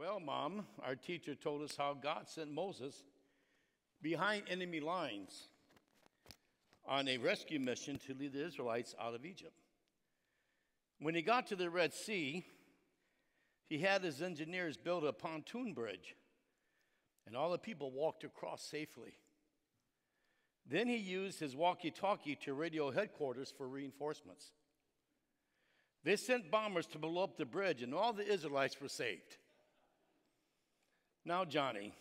Well, Mom, our teacher told us how God sent Moses behind enemy lines on a rescue mission to lead the Israelites out of Egypt. When he got to the Red Sea, he had his engineers build a pontoon bridge, and all the people walked across safely. Then he used his walkie talkie to radio headquarters for reinforcements. They sent bombers to blow up the bridge, and all the Israelites were saved. Now, Johnny,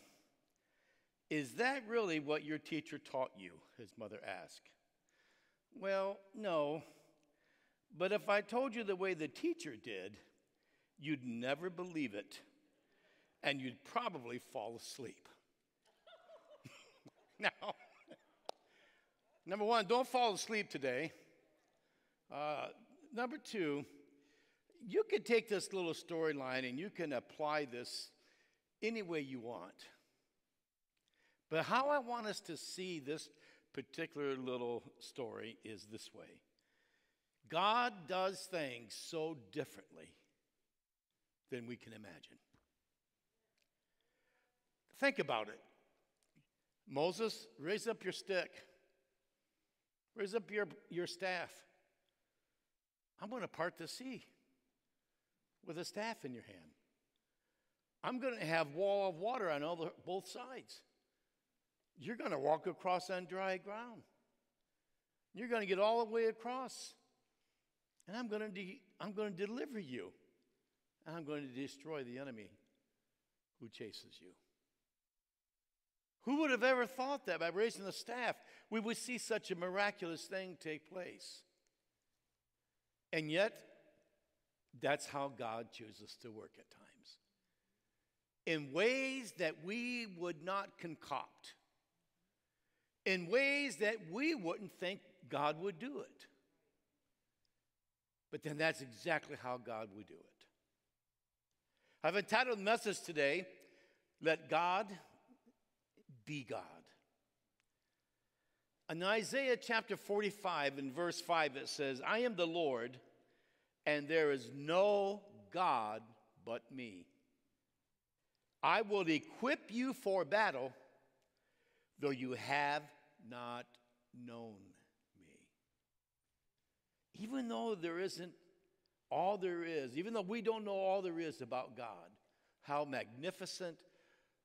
is that really what your teacher taught you? His mother asked. Well, no. But if I told you the way the teacher did, you'd never believe it, and you'd probably fall asleep. now, number one, don't fall asleep today. Uh, number two, you could take this little storyline and you can apply this any way you want. But how I want us to see this particular little story is this way God does things so differently than we can imagine. Think about it. Moses, raise up your stick, raise up your, your staff. I'm going to part the sea with a staff in your hand. I'm going to have wall of water on all the, both sides. You're going to walk across on dry ground. You're going to get all the way across. And I'm going to, de- I'm going to deliver you. And I'm going to destroy the enemy who chases you. Who would have ever thought that by raising the staff we would see such a miraculous thing take place? And yet, that's how God chooses to work at times in ways that we would not concoct, in ways that we wouldn't think God would do it. But then that's exactly how God would do it. I've entitled the message today, Let God Be God. In Isaiah chapter 45, in verse 5, it says, I am the Lord, and there is no God but me. I will equip you for battle, though you have not known me. Even though there isn't all there is, even though we don't know all there is about God, how magnificent,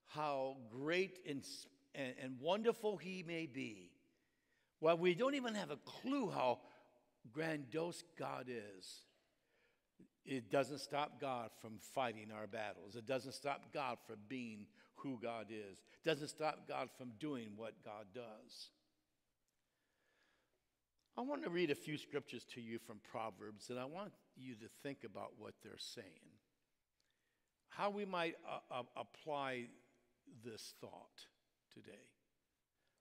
how great and, and, and wonderful He may be, while we don't even have a clue how grandiose God is, it doesn't stop God from fighting our battles. It doesn't stop God from being who God is. It doesn't stop God from doing what God does. I want to read a few scriptures to you from Proverbs, and I want you to think about what they're saying. How we might uh, uh, apply this thought today.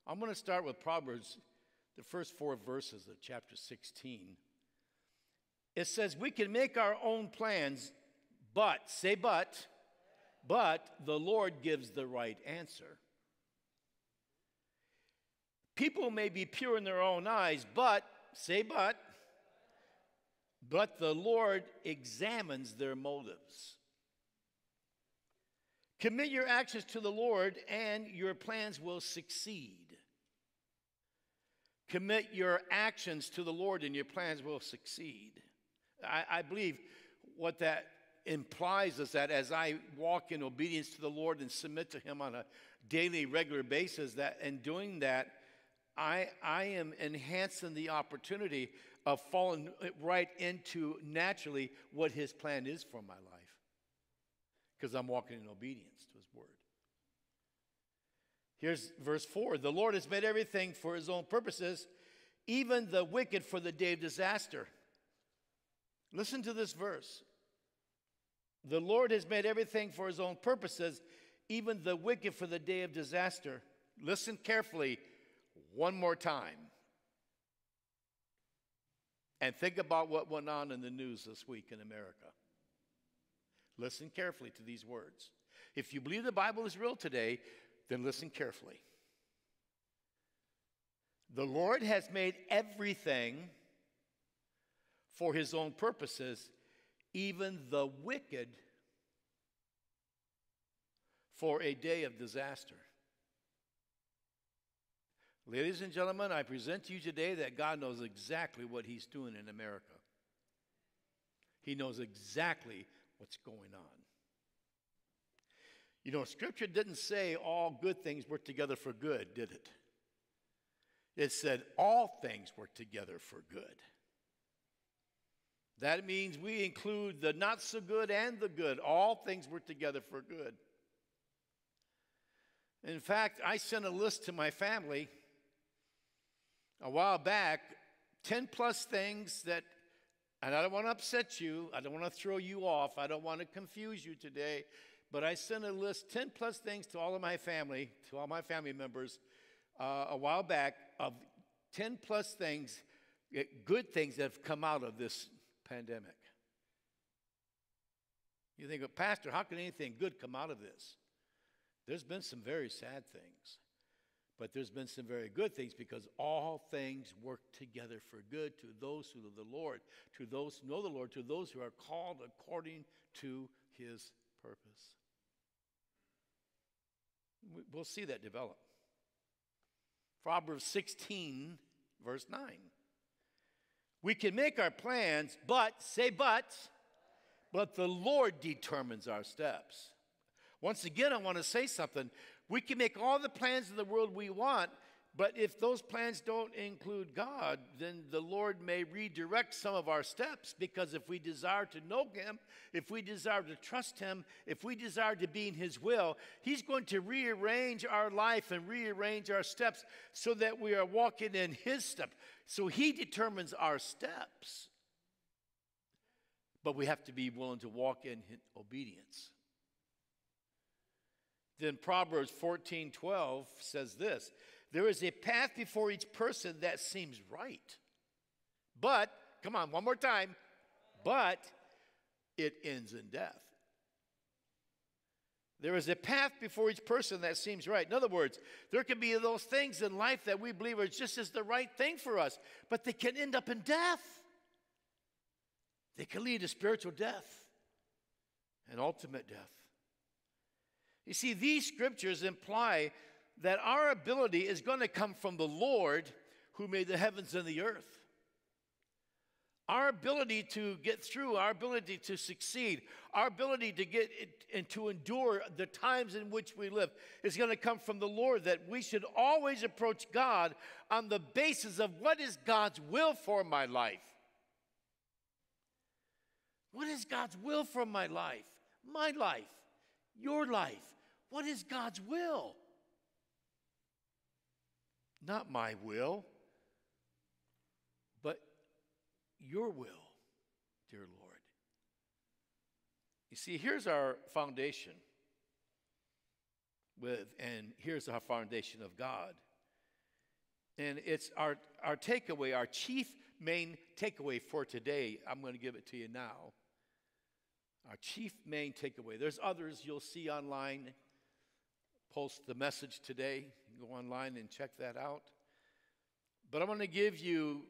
I'm going to start with Proverbs, the first four verses of chapter 16. It says we can make our own plans, but, say but, but the Lord gives the right answer. People may be pure in their own eyes, but, say but, but the Lord examines their motives. Commit your actions to the Lord, and your plans will succeed. Commit your actions to the Lord, and your plans will succeed. I, I believe what that implies is that as I walk in obedience to the Lord and submit to Him on a daily, regular basis, that in doing that, I, I am enhancing the opportunity of falling right into naturally what His plan is for my life because I'm walking in obedience to His word. Here's verse 4 The Lord has made everything for His own purposes, even the wicked for the day of disaster. Listen to this verse. The Lord has made everything for his own purposes, even the wicked for the day of disaster. Listen carefully one more time. And think about what went on in the news this week in America. Listen carefully to these words. If you believe the Bible is real today, then listen carefully. The Lord has made everything for his own purposes, even the wicked for a day of disaster. Ladies and gentlemen, I present to you today that God knows exactly what He's doing in America. He knows exactly what's going on. You know, Scripture didn't say all good things work together for good, did it? It said all things work together for good. That means we include the not so good and the good. All things work together for good. In fact, I sent a list to my family a while back 10 plus things that, and I don't want to upset you, I don't want to throw you off, I don't want to confuse you today, but I sent a list 10 plus things to all of my family, to all my family members uh, a while back of 10 plus things, eh, good things that have come out of this pandemic. You think, Pastor, how can anything good come out of this? There's been some very sad things, but there's been some very good things because all things work together for good to those who love the Lord, to those who know the Lord, to those who are called according to his purpose. We'll see that develop. Proverbs 16, verse 9. We can make our plans, but, say but, but the Lord determines our steps. Once again, I want to say something. We can make all the plans in the world we want, but if those plans don't include God, then the Lord may redirect some of our steps because if we desire to know Him, if we desire to trust Him, if we desire to be in His will, He's going to rearrange our life and rearrange our steps so that we are walking in His step. So He determines our steps. But we have to be willing to walk in obedience. Then Proverbs 14 12 says this there is a path before each person that seems right. But, come on, one more time, but it ends in death. There is a path before each person that seems right. In other words, there can be those things in life that we believe are just as the right thing for us, but they can end up in death. They can lead to spiritual death and ultimate death. You see, these scriptures imply that our ability is going to come from the Lord who made the heavens and the earth. Our ability to get through, our ability to succeed, our ability to get and to endure the times in which we live is going to come from the Lord. That we should always approach God on the basis of what is God's will for my life. What is God's will for my life? My life, your life. What is God's will? Not my will, but your will, dear Lord. You see, here's our foundation with, and here's our foundation of God. And it's our, our takeaway, our chief main takeaway for today. I'm going to give it to you now. Our chief main takeaway. There's others you'll see online. Post the message today go online and check that out. But I'm going to give you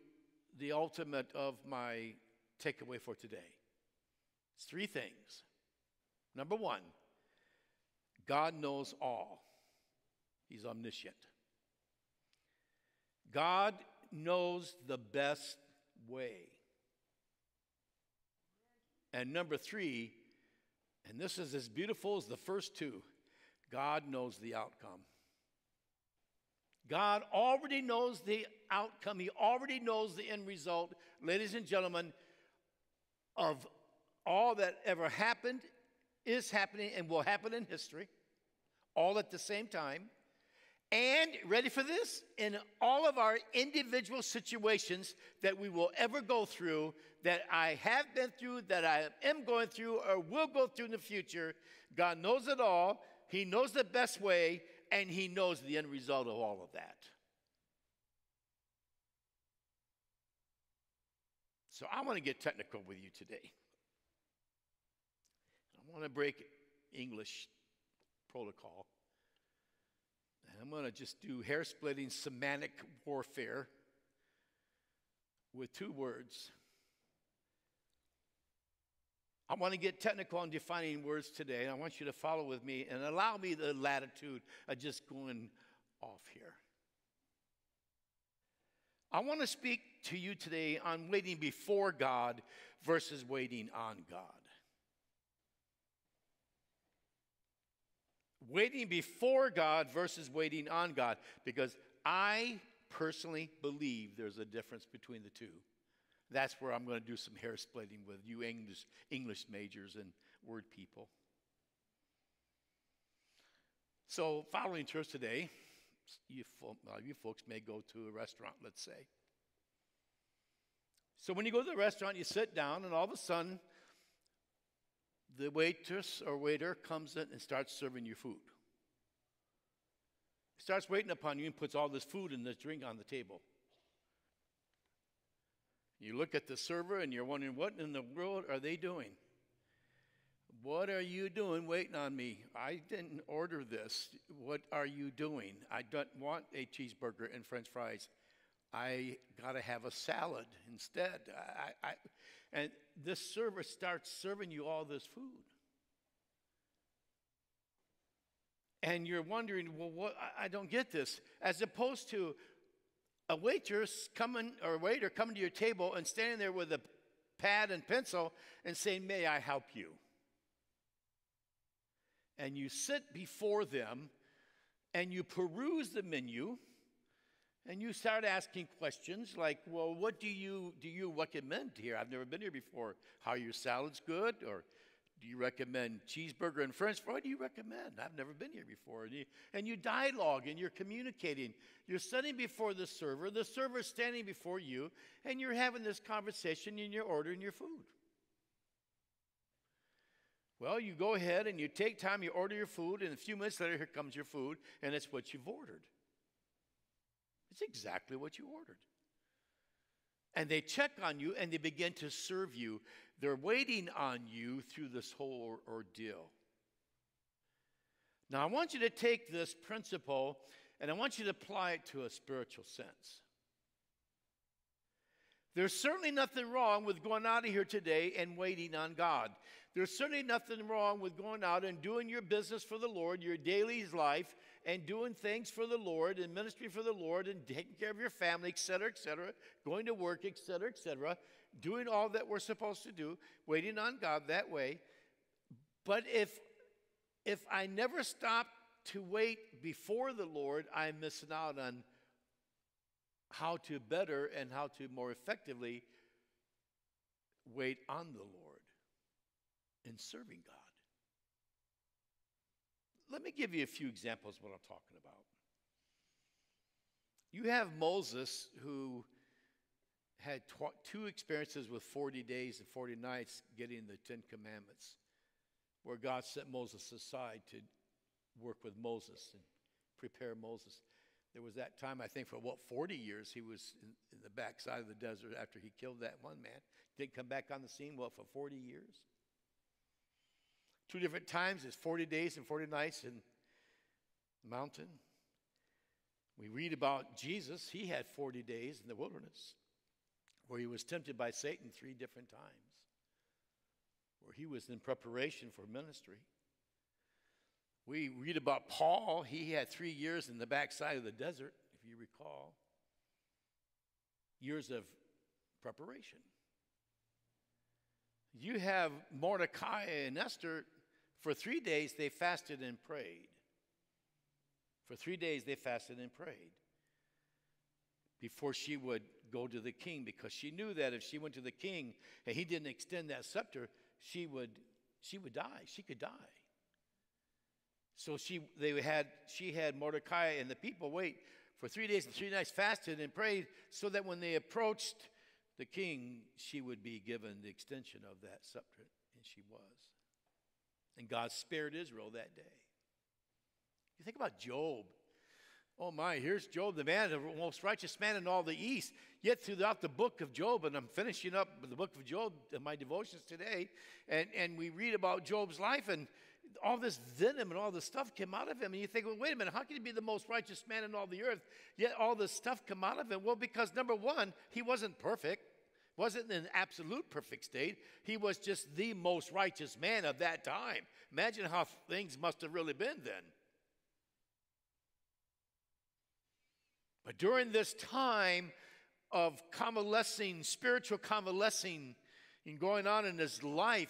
the ultimate of my takeaway for today. It's three things. Number one, God knows all, He's omniscient. God knows the best way. And number three, and this is as beautiful as the first two, God knows the outcome. God already knows the outcome, He already knows the end result, ladies and gentlemen, of all that ever happened, is happening, and will happen in history, all at the same time. And, ready for this? In all of our individual situations that we will ever go through, that I have been through, that I am going through, or will go through in the future, God knows it all. He knows the best way, and He knows the end result of all of that. So I want to get technical with you today. I want to break English protocol. And I'm going to just do hair splitting semantic warfare with two words I want to get technical on defining words today, and I want you to follow with me and allow me the latitude of just going off here. I want to speak to you today on waiting before God versus waiting on God. Waiting before God versus waiting on God, because I personally believe there's a difference between the two. That's where I'm going to do some hair splitting with you English, English majors and word people. So, following church today, you, well, you folks may go to a restaurant, let's say. So, when you go to the restaurant, you sit down, and all of a sudden, the waitress or waiter comes in and starts serving you food. Starts waiting upon you and puts all this food and this drink on the table. You look at the server and you're wondering, what in the world are they doing? What are you doing waiting on me? I didn't order this. What are you doing? I don't want a cheeseburger and french fries. I got to have a salad instead. I, I, and this server starts serving you all this food. And you're wondering, well, what? I, I don't get this. As opposed to, a waitress coming or waiter coming to your table and standing there with a pad and pencil and saying, May I help you? And you sit before them and you peruse the menu and you start asking questions like, Well, what do you, do you recommend here? I've never been here before. How are your salad's good? Or do you recommend cheeseburger and french fry? What do you recommend? I've never been here before. And you, and you dialogue and you're communicating. You're sitting before the server, the server's standing before you, and you're having this conversation and you're ordering your food. Well, you go ahead and you take time, you order your food, and a few minutes later, here comes your food, and it's what you've ordered. It's exactly what you ordered. And they check on you and they begin to serve you they're waiting on you through this whole ordeal. Now, I want you to take this principle and I want you to apply it to a spiritual sense. There's certainly nothing wrong with going out of here today and waiting on God. There's certainly nothing wrong with going out and doing your business for the Lord, your daily life, and doing things for the Lord and ministry for the Lord and taking care of your family, et cetera, et cetera, going to work, et cetera, et cetera doing all that we're supposed to do, waiting on God that way. But if if I never stop to wait before the Lord, I'm missing out on how to better and how to more effectively wait on the Lord in serving God. Let me give you a few examples of what I'm talking about. You have Moses who had tw- two experiences with 40 days and 40 nights getting the Ten Commandments, where God set Moses aside to work with Moses and prepare Moses. There was that time, I think, for what, 40 years, he was in, in the backside of the desert after he killed that one man. Didn't come back on the scene, what, for 40 years? Two different times, it's 40 days and 40 nights in the mountain. We read about Jesus, he had 40 days in the wilderness where he was tempted by Satan three different times, where he was in preparation for ministry. We read about Paul. He had three years in the backside of the desert, if you recall. Years of preparation. You have Mordecai and Esther. For three days, they fasted and prayed. For three days, they fasted and prayed before she would go to the king because she knew that if she went to the king and he didn't extend that scepter, she would, she would die. She could die. So she, they had, she had Mordecai and the people wait for three days and three nights, fasted and prayed, so that when they approached the king, she would be given the extension of that scepter, and she was. And God spared Israel that day. You think about Job. Oh my, here's Job, the man, the most righteous man in all the East. Yet throughout the book of Job, and I'm finishing up the book of Job in my devotions today, and, and we read about Job's life, and all this venom and all this stuff came out of him. And you think, well, wait a minute, how can he be the most righteous man in all the earth, yet all this stuff come out of him? Well, because number one, he wasn't perfect. Wasn't in an absolute perfect state. He was just the most righteous man of that time. Imagine how things must have really been then. But during this time of convalescing, spiritual convalescing, and going on in his life,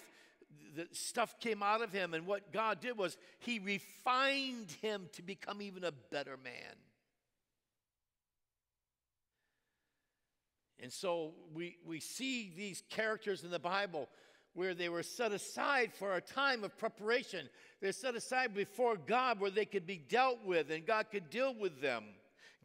the stuff came out of him. And what God did was he refined him to become even a better man. And so we, we see these characters in the Bible where they were set aside for a time of preparation. They're set aside before God where they could be dealt with and God could deal with them.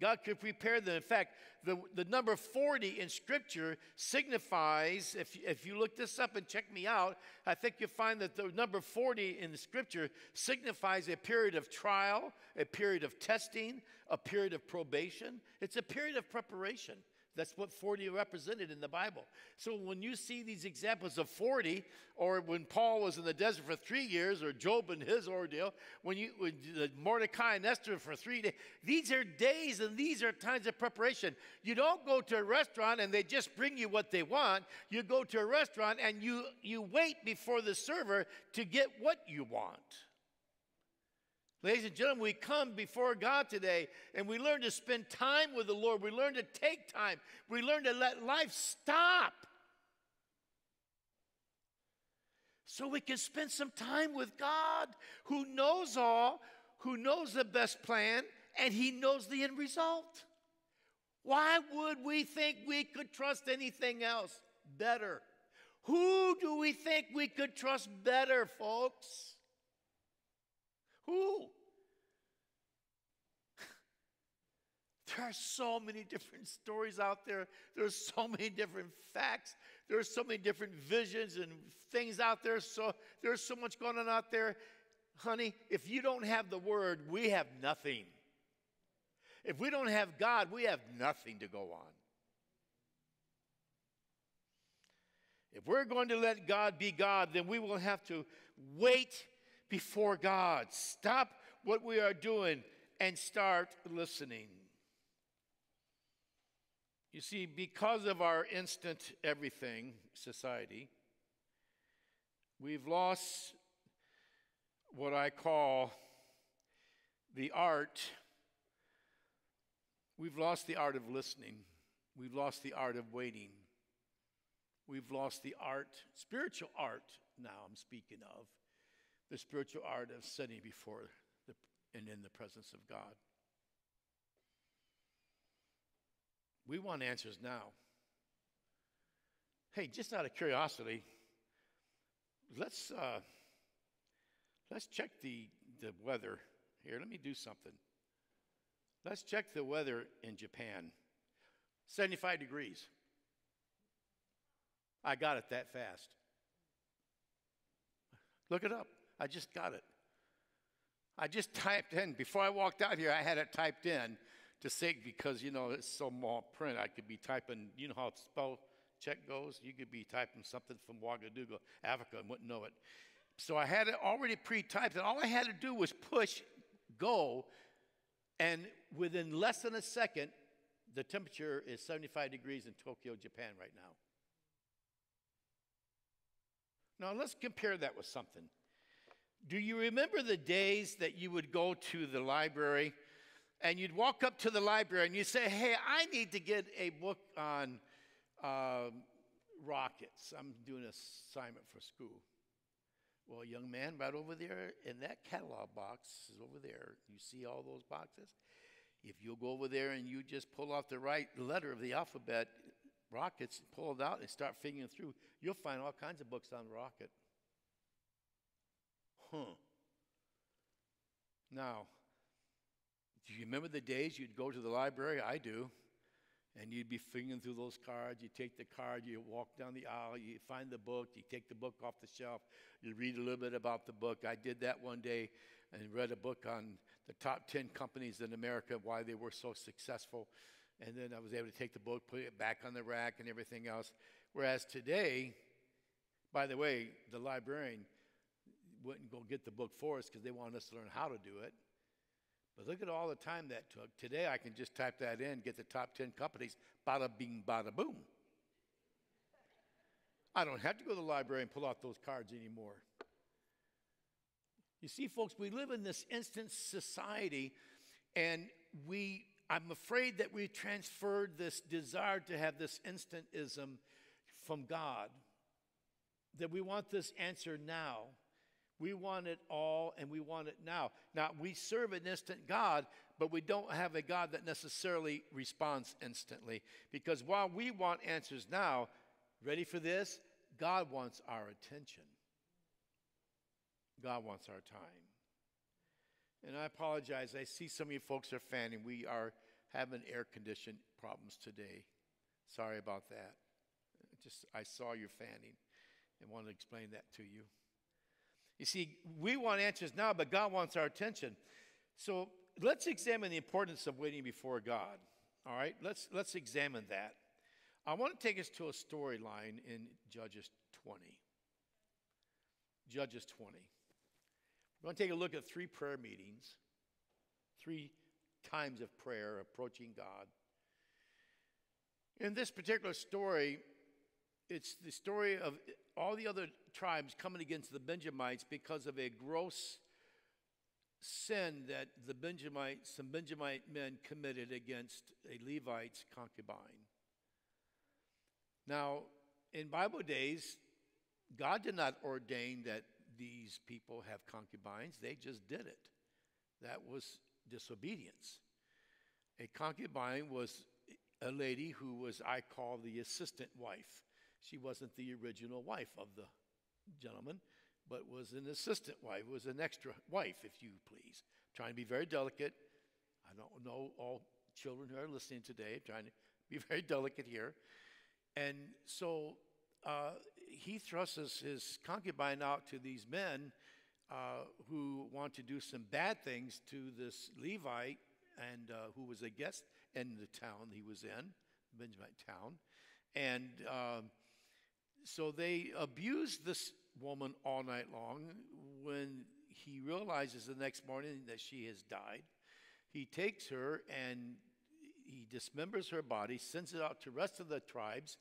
God could prepare them. In fact, the, the number 40 in Scripture signifies, if, if you look this up and check me out, I think you'll find that the number 40 in the Scripture signifies a period of trial, a period of testing, a period of probation. It's a period of preparation. That's what 40 represented in the Bible. So when you see these examples of 40, or when Paul was in the desert for three years, or Job and his ordeal, when you when Mordecai and Esther for three days, these are days and these are times of preparation. You don't go to a restaurant and they just bring you what they want. You go to a restaurant and you you wait before the server to get what you want. Ladies and gentlemen, we come before God today and we learn to spend time with the Lord. We learn to take time. We learn to let life stop so we can spend some time with God who knows all, who knows the best plan, and He knows the end result. Why would we think we could trust anything else better? Who do we think we could trust better, folks? Who? There are so many different stories out there. There are so many different facts. There are so many different visions and things out there. So there's so much going on out there. Honey, if you don't have the word, we have nothing. If we don't have God, we have nothing to go on. If we're going to let God be God, then we will have to wait before God. Stop what we are doing and start listening. You see, because of our instant everything society, we've lost what I call the art. We've lost the art of listening. We've lost the art of waiting. We've lost the art, spiritual art, now I'm speaking of, the spiritual art of sitting before the, and in the presence of God. We want answers now. Hey, just out of curiosity, let's uh, let's check the the weather here. Let me do something. Let's check the weather in Japan. 75 degrees. I got it that fast. Look it up. I just got it. I just typed in, before I walked out here, I had it typed in to say, because, you know, it's so small print, I could be typing, you know how spell check goes? You could be typing something from Ouagadougou, Africa, and wouldn't know it. So I had it already pre typed, and all I had to do was push go, and within less than a second, the temperature is 75 degrees in Tokyo, Japan, right now. Now let's compare that with something. Do you remember the days that you would go to the library and you'd walk up to the library and you'd say, Hey, I need to get a book on um, rockets. I'm doing an assignment for school. Well, young man, right over there in that catalog box is over there. You see all those boxes? If you'll go over there and you just pull off the right letter of the alphabet, rockets, pull it out and start figuring through, you'll find all kinds of books on rocket. Huh. Now, do you remember the days you'd go to the library? I do. And you'd be fingering through those cards. You take the card, you walk down the aisle, you find the book, you take the book off the shelf, you read a little bit about the book. I did that one day and read a book on the top 10 companies in America, why they were so successful. And then I was able to take the book, put it back on the rack, and everything else. Whereas today, by the way, the librarian wouldn't go get the book for us because they wanted us to learn how to do it. But look at all the time that took. Today I can just type that in, get the top 10 companies, bada bing, bada boom. I don't have to go to the library and pull out those cards anymore. You see, folks, we live in this instant society, and we, I'm afraid that we transferred this desire to have this instantism from God, that we want this answer now. We want it all and we want it now. Now, we serve an instant God, but we don't have a God that necessarily responds instantly. Because while we want answers now, ready for this? God wants our attention. God wants our time. And I apologize. I see some of you folks are fanning. We are having air condition problems today. Sorry about that. Just I saw you fanning and wanted to explain that to you. You see, we want answers now, but God wants our attention. So let's examine the importance of waiting before God. All right, let's let's examine that. I want to take us to a storyline in Judges 20. Judges 20. We're going to take a look at three prayer meetings, three times of prayer approaching God. In this particular story, it's the story of all the other tribes coming against the Benjamites because of a gross sin that the Benjamites, some Benjamite men committed against a Levite's concubine. Now, in Bible days, God did not ordain that these people have concubines, they just did it. That was disobedience. A concubine was a lady who was, I call, the assistant wife. She wasn't the original wife of the gentleman, but was an assistant wife, was an extra wife, if you please. trying to be very delicate. I don't know all children who are listening today, trying to be very delicate here. And so uh, he thrusts his concubine out to these men uh, who want to do some bad things to this Levite and uh, who was a guest in the town he was in, Benjamin town. And um, so they abuse this woman all night long. When he realizes the next morning that she has died, he takes her and he dismembers her body, sends it out to the rest of the tribes,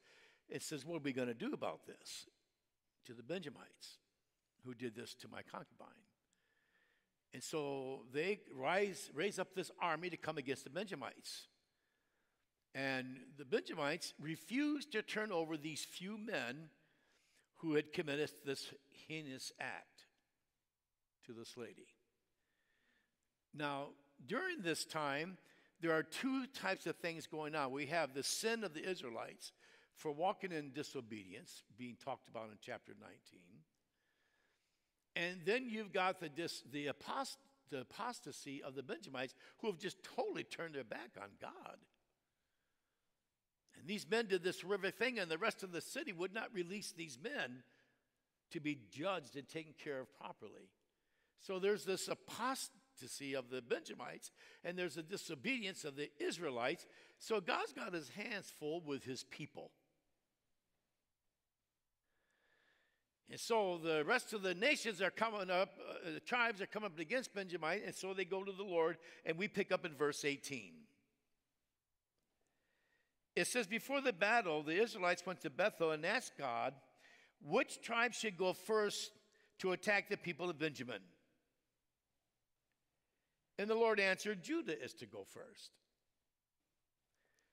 and says, What are we going to do about this? To the Benjamites who did this to my concubine. And so they rise, raise up this army to come against the Benjamites. And the Benjamites refuse to turn over these few men who had committed this heinous act to this lady. Now, during this time, there are two types of things going on. We have the sin of the Israelites for walking in disobedience, being talked about in chapter 19. And then you've got the, dis, the, apost, the apostasy of the Benjamites who have just totally turned their back on God. And these men did this horrific thing, and the rest of the city would not release these men to be judged and taken care of properly. So there's this apostasy of the Benjamites, and there's a disobedience of the Israelites. So God's got his hands full with his people. And so the rest of the nations are coming up, uh, the tribes are coming up against Benjamin, and so they go to the Lord, and we pick up in verse 18. It says, Before the battle, the Israelites went to Bethel and asked God, which tribe should go first to attack the people of Benjamin? And the Lord answered, Judah is to go first.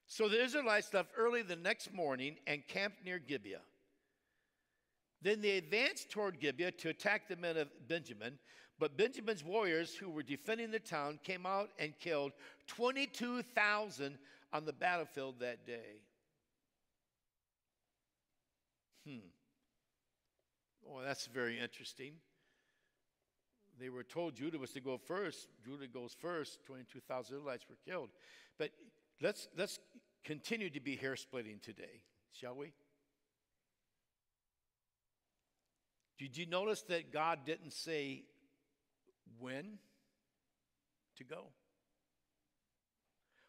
So the Israelites left early the next morning and camped near Gibeah. Then they advanced toward Gibeah to attack the men of Benjamin. But Benjamin's warriors who were defending the town came out and killed 22,000 on the battlefield that day. Hmm. Oh, that's very interesting. They were told Judah was to go first. Judah goes first. 22,000 Israelites were killed. But let's, let's continue to be hair splitting today, shall we? Did you notice that God didn't say when to go?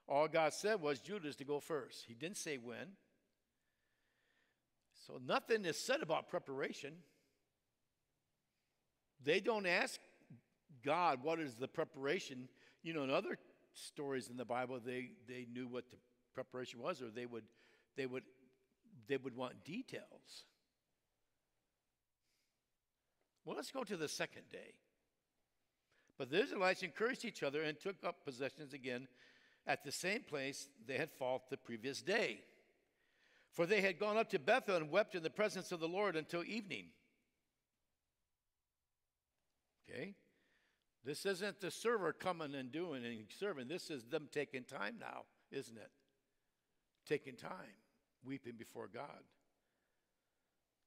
All God said was Judah's to go first. He didn't say when. So nothing is said about preparation. They don't ask God what is the preparation. You know, in other stories in the Bible, they, they knew what the preparation was, or they would they would they would want details. Well, let's go to the second day. But the Israelites encouraged each other and took up possessions again at the same place they had fought the previous day. For they had gone up to Bethel and wept in the presence of the Lord until evening. Okay? This isn't the server coming and doing and serving. This is them taking time now, isn't it? Taking time, weeping before God.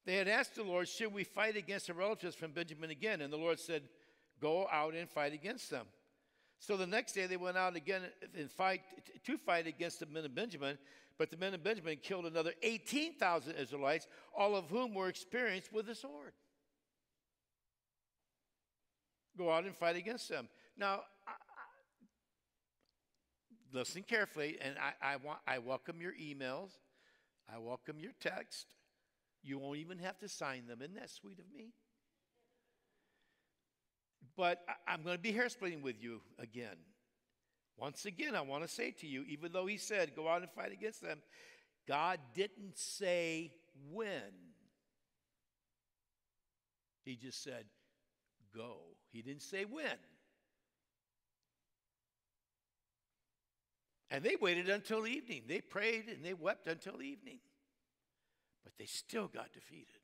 They had asked the Lord, Should we fight against the relatives from Benjamin again? And the Lord said, Go out and fight against them. So the next day they went out again and fight to fight against the men of Benjamin, but the men of Benjamin killed another 18,000 Israelites, all of whom were experienced with the sword. Go out and fight against them. Now, I, I, listen carefully, and I, I, want, I welcome your emails. I welcome your text. You won't even have to sign them. Isn't that sweet of me? But I'm going to be hair splitting with you again. Once again, I want to say to you, even though he said, go out and fight against them, God didn't say when. He just said, go. He didn't say when. And they waited until evening. They prayed and they wept until evening. But they still got defeated.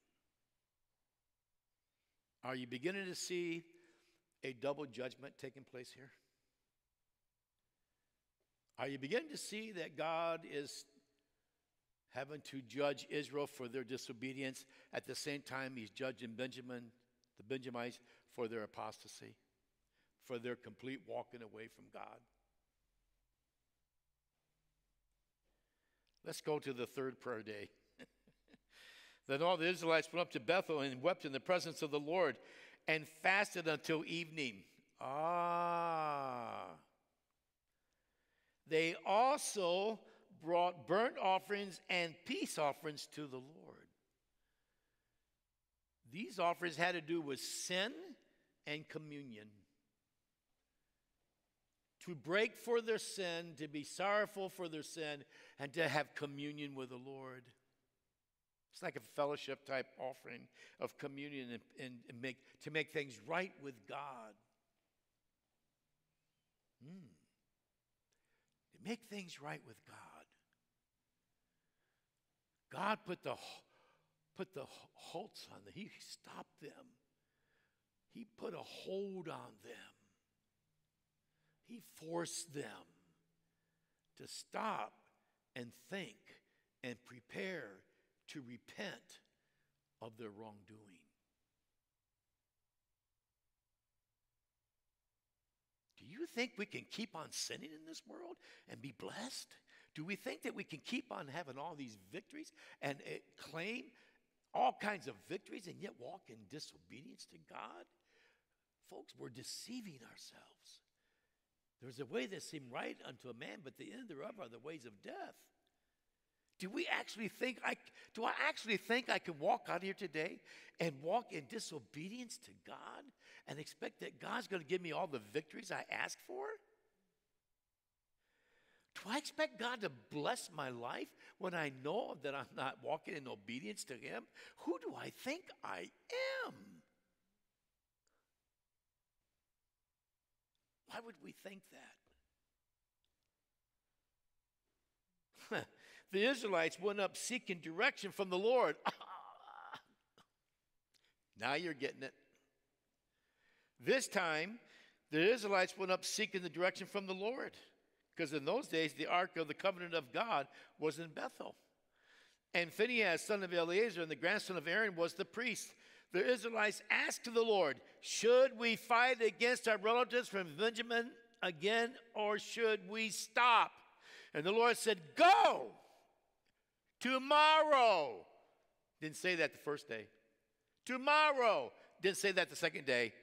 Are you beginning to see a double judgment taking place here? Are you beginning to see that God is having to judge Israel for their disobedience? At the same time, he's judging Benjamin, the Benjamites, for their apostasy, for their complete walking away from God. Let's go to the third prayer day. then all the Israelites went up to Bethel and wept in the presence of the Lord and fasted until evening. Ah. They also brought burnt offerings and peace offerings to the Lord. These offerings had to do with sin and communion. To break for their sin, to be sorrowful for their sin, and to have communion with the Lord. It's like a fellowship type offering of communion and, and, make, to make things right with God. Mm. To make things right with God. God put the, put the halts on them, He stopped them. He put a hold on them. He forced them to stop and think and prepare to repent of their wrongdoing. Do you think we can keep on sinning in this world and be blessed? Do we think that we can keep on having all these victories and uh, claim all kinds of victories and yet walk in disobedience to God? Folks, we're deceiving ourselves. There's a way that seems right unto a man, but the end thereof are the ways of death. Do we actually think I do I actually think I can walk out here today and walk in disobedience to God and expect that God's going to give me all the victories I ask for? Do I expect God to bless my life when I know that I'm not walking in obedience to Him? Who do I think I am? Why would we think that? the Israelites went up seeking direction from the Lord. now you're getting it. This time, the Israelites went up seeking the direction from the Lord. Because in those days, the Ark of the Covenant of God was in Bethel. And Phinehas, son of Eleazar, and the grandson of Aaron, was the priest the Israelites asked the Lord, Should we fight against our relatives from Benjamin again, or should we stop? And the Lord said, Go tomorrow. Didn't say that the first day. Tomorrow. Didn't say that the second day.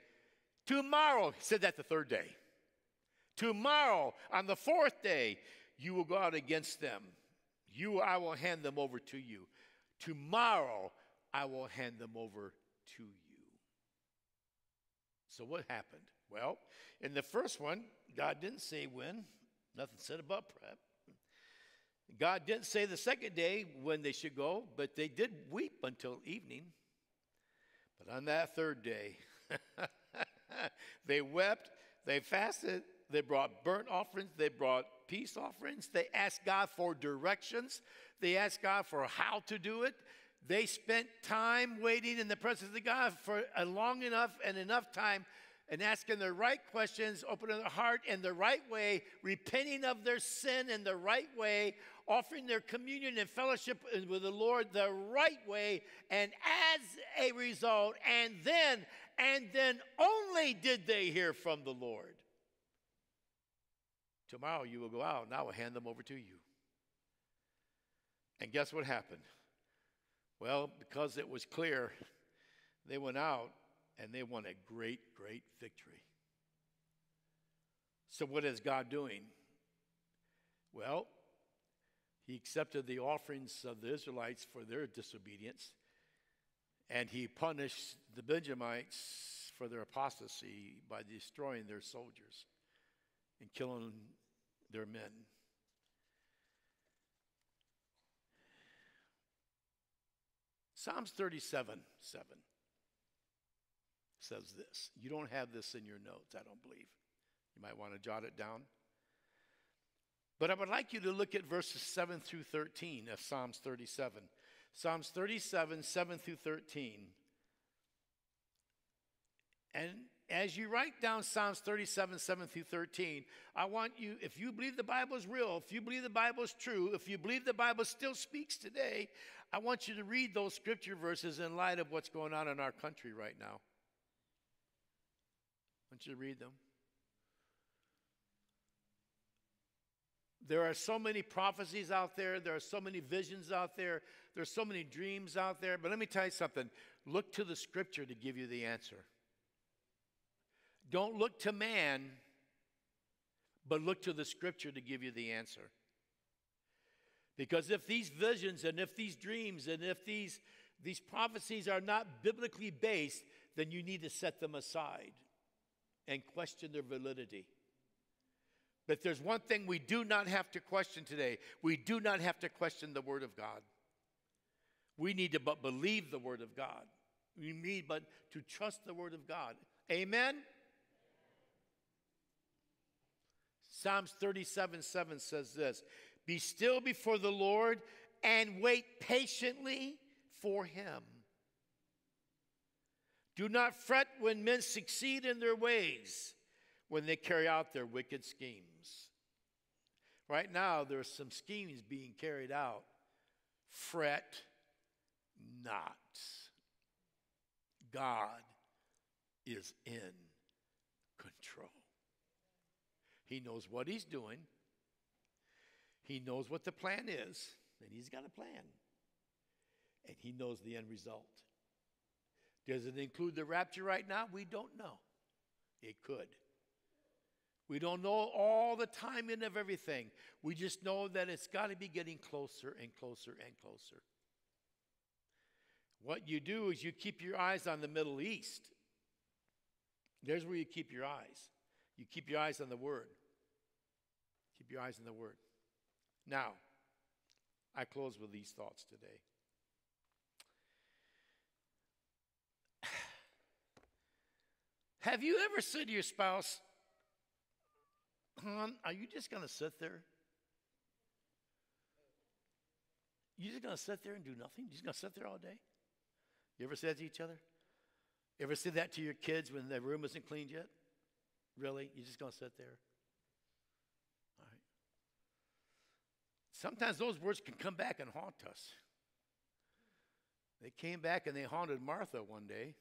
Tomorrow. Said that the third day. Tomorrow, on the fourth day, you will go out against them. You, I will hand them over to you. Tomorrow, I will hand them over to you. So, what happened? Well, in the first one, God didn't say when, nothing said about prep. God didn't say the second day when they should go, but they did weep until evening. But on that third day, they wept, they fasted, they brought burnt offerings, they brought peace offerings, they asked God for directions, they asked God for how to do it. They spent time waiting in the presence of God for a long enough and enough time and asking the right questions, opening their heart in the right way, repenting of their sin in the right way, offering their communion and fellowship with the Lord the right way, and as a result, and then, and then only did they hear from the Lord. Tomorrow you will go out, and I will hand them over to you. And guess what happened? Well, because it was clear, they went out and they won a great, great victory. So, what is God doing? Well, He accepted the offerings of the Israelites for their disobedience, and He punished the Benjamites for their apostasy by destroying their soldiers and killing their men. Psalms 37 7 says this. You don't have this in your notes, I don't believe. You might want to jot it down. But I would like you to look at verses 7 through 13 of Psalms 37. Psalms 37, 7 through 13. And as you write down Psalms 37, 7 through 13, I want you, if you believe the Bible is real, if you believe the Bible is true, if you believe the Bible still speaks today, I want you to read those scripture verses in light of what's going on in our country right now. Want you to read them. There are so many prophecies out there. There are so many visions out there. There are so many dreams out there. But let me tell you something look to the scripture to give you the answer. Don't look to man, but look to the scripture to give you the answer. Because if these visions and if these dreams and if these, these prophecies are not biblically based, then you need to set them aside and question their validity. But there's one thing we do not have to question today we do not have to question the Word of God. We need to but believe the Word of God. We need but to trust the Word of God. Amen? Psalms 37 7 says this Be still before the Lord and wait patiently for him. Do not fret when men succeed in their ways, when they carry out their wicked schemes. Right now, there are some schemes being carried out. Fret not. God is in control. He knows what he's doing. He knows what the plan is, and he's got a plan. And he knows the end result. Does it include the rapture right now? We don't know. It could. We don't know all the timing of everything. We just know that it's got to be getting closer and closer and closer. What you do is you keep your eyes on the Middle East. There's where you keep your eyes. You keep your eyes on the Word. Keep your eyes on the Word. Now, I close with these thoughts today. Have you ever said to your spouse, Hon, are you just going to sit there? You just going to sit there and do nothing? You just going to sit there all day? You ever said to each other? Ever said that to your kids when the room isn't cleaned yet? Really? You just going to sit there? Sometimes those words can come back and haunt us. They came back and they haunted Martha one day.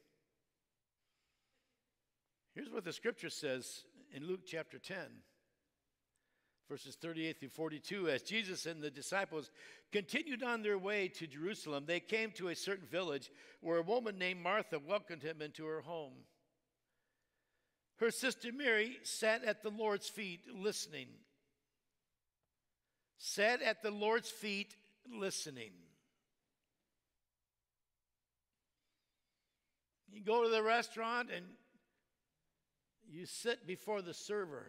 Here's what the scripture says in Luke chapter 10, verses 38 through 42. As Jesus and the disciples continued on their way to Jerusalem, they came to a certain village where a woman named Martha welcomed him into her home. Her sister Mary sat at the Lord's feet listening sat at the Lord's feet listening. You go to the restaurant and you sit before the server.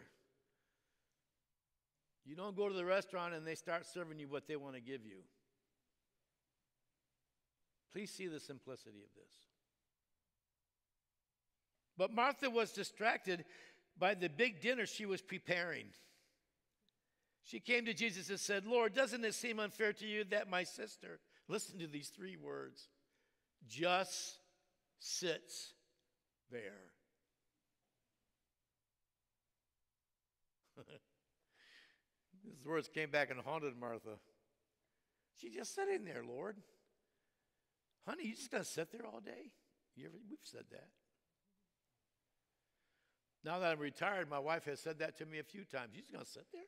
You don't go to the restaurant and they start serving you what they want to give you. Please see the simplicity of this. But Martha was distracted by the big dinner she was preparing. She came to Jesus and said, Lord, doesn't it seem unfair to you that my sister, listen to these three words, just sits there? These words came back and haunted Martha. She just sat in there, Lord. Honey, you just gonna sit there all day? You ever, we've said that. Now that I'm retired, my wife has said that to me a few times. You just gonna sit there?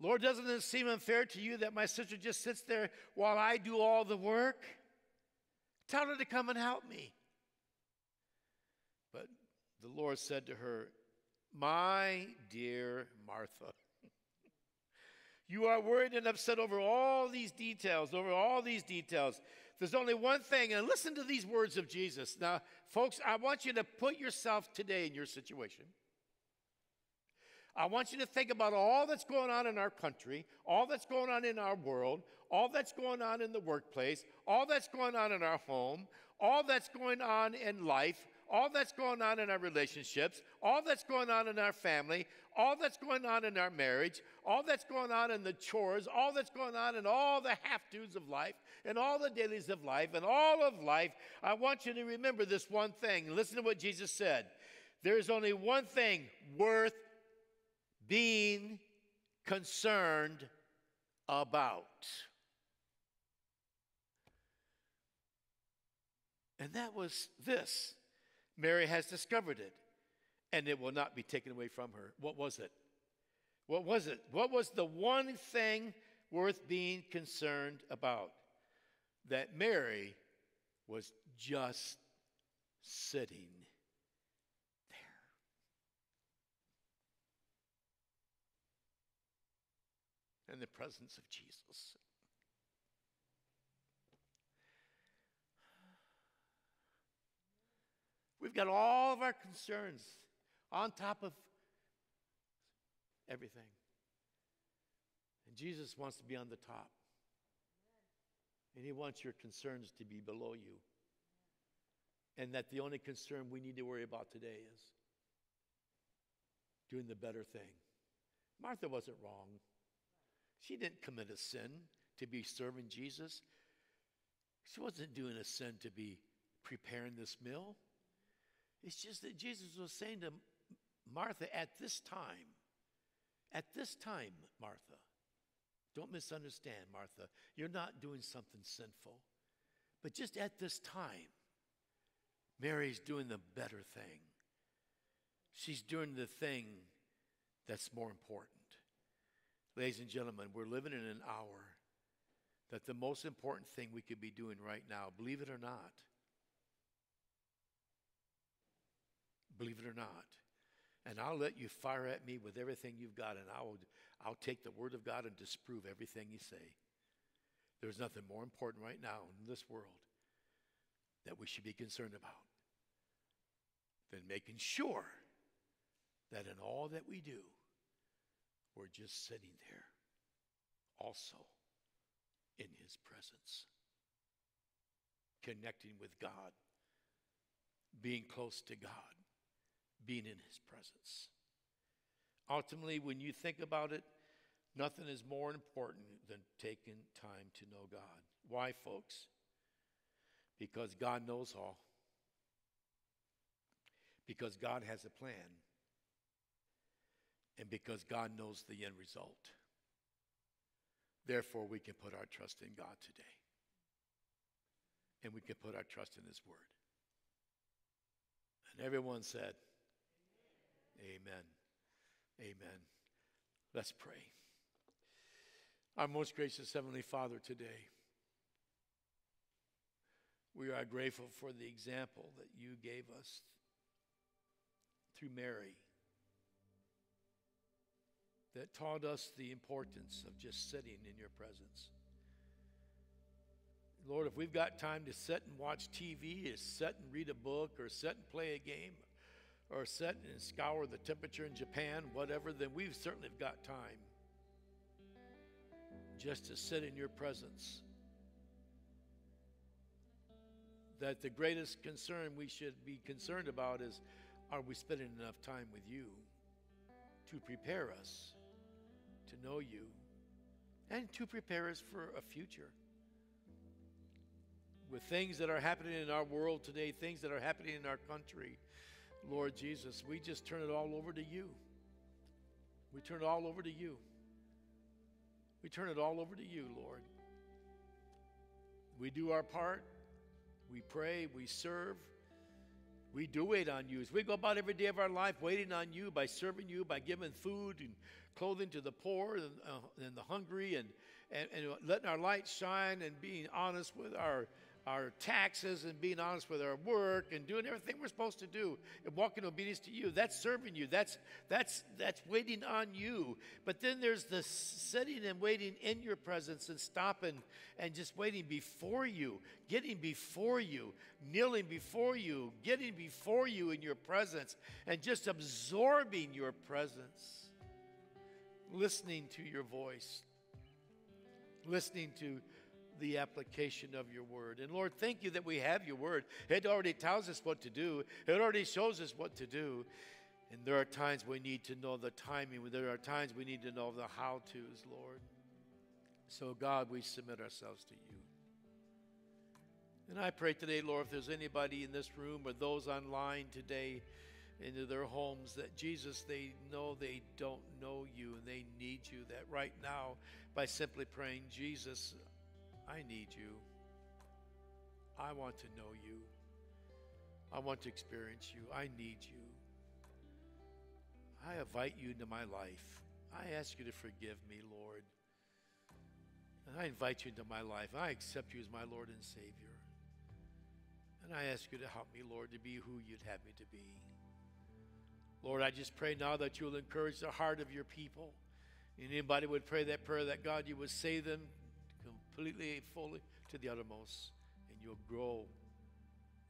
Lord, doesn't it seem unfair to you that my sister just sits there while I do all the work? Tell her to come and help me. But the Lord said to her, My dear Martha, you are worried and upset over all these details, over all these details. There's only one thing, and listen to these words of Jesus. Now, folks, I want you to put yourself today in your situation. I want you to think about all that's going on in our country, all that's going on in our world, all that's going on in the workplace, all that's going on in our home, all that's going on in life, all that's going on in our relationships, all that's going on in our family, all that's going on in our marriage, all that's going on in the chores, all that's going on in all the have tos of life, and all the dailies of life, and all of life, I want you to remember this one thing. Listen to what Jesus said. There is only one thing worth being concerned about. And that was this Mary has discovered it, and it will not be taken away from her. What was it? What was it? What was the one thing worth being concerned about? That Mary was just sitting there. in the presence of Jesus. We've got all of our concerns on top of everything. And Jesus wants to be on the top. And he wants your concerns to be below you. And that the only concern we need to worry about today is doing the better thing. Martha wasn't wrong. She didn't commit a sin to be serving Jesus. She wasn't doing a sin to be preparing this meal. It's just that Jesus was saying to Martha at this time, at this time, Martha, don't misunderstand, Martha, you're not doing something sinful. But just at this time, Mary's doing the better thing. She's doing the thing that's more important. Ladies and gentlemen, we're living in an hour that the most important thing we could be doing right now, believe it or not, believe it or not, and I'll let you fire at me with everything you've got, and I will, I'll take the word of God and disprove everything you say. There's nothing more important right now in this world that we should be concerned about than making sure that in all that we do, we're just sitting there, also in His presence, connecting with God, being close to God, being in His presence. Ultimately, when you think about it, nothing is more important than taking time to know God. Why, folks? Because God knows all. Because God has a plan and because God knows the end result. Therefore, we can put our trust in God today. And we can put our trust in His Word. And everyone said, Amen. Amen. Let's pray. Our most gracious Heavenly Father, today, we are grateful for the example that you gave us through Mary that taught us the importance of just sitting in your presence. Lord, if we've got time to sit and watch TV, or sit and read a book, or sit and play a game, or set and scour the temperature in Japan, whatever, then we've certainly got time just to sit in your presence. that the greatest concern we should be concerned about is are we spending enough time with you to prepare us to know you and to prepare us for a future? With things that are happening in our world today, things that are happening in our country, Lord Jesus, we just turn it all over to you. We turn it all over to you. We turn it all over to you, Lord. We do our part. We pray. We serve. We do wait on you. As we go about every day of our life waiting on you by serving you, by giving food and clothing to the poor and, uh, and the hungry, and, and, and letting our light shine and being honest with our our taxes and being honest with our work and doing everything we're supposed to do and walking in obedience to you. That's serving you. That's that's that's waiting on you. But then there's the sitting and waiting in your presence and stopping and just waiting before you getting before you kneeling before you getting before you in your presence and just absorbing your presence. Listening to your voice. Listening to the application of your word. And Lord, thank you that we have your word. It already tells us what to do, it already shows us what to do. And there are times we need to know the timing, there are times we need to know the how to's, Lord. So, God, we submit ourselves to you. And I pray today, Lord, if there's anybody in this room or those online today into their homes that Jesus, they know they don't know you and they need you, that right now, by simply praying, Jesus, I need you. I want to know you. I want to experience you. I need you. I invite you into my life. I ask you to forgive me, Lord. And I invite you into my life. I accept you as my Lord and Savior. And I ask you to help me, Lord, to be who you'd have me to be. Lord, I just pray now that you'll encourage the heart of your people. And anybody would pray that prayer that God, you would save them, completely, fully to the uttermost, and you'll grow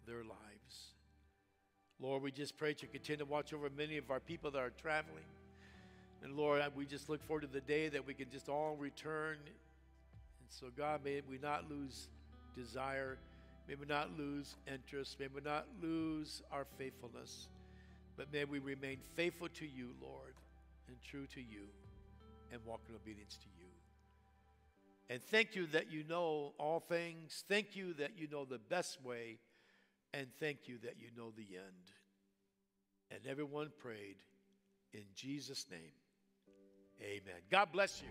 their lives. Lord, we just pray that you continue to watch over many of our people that are traveling. And Lord, we just look forward to the day that we can just all return. And so, God, may we not lose desire. May we not lose interest. May we not lose our faithfulness. But may we remain faithful to you, Lord, and true to you, and walk in obedience to you. And thank you that you know all things. Thank you that you know the best way. And thank you that you know the end. And everyone prayed in Jesus' name. Amen. God bless you.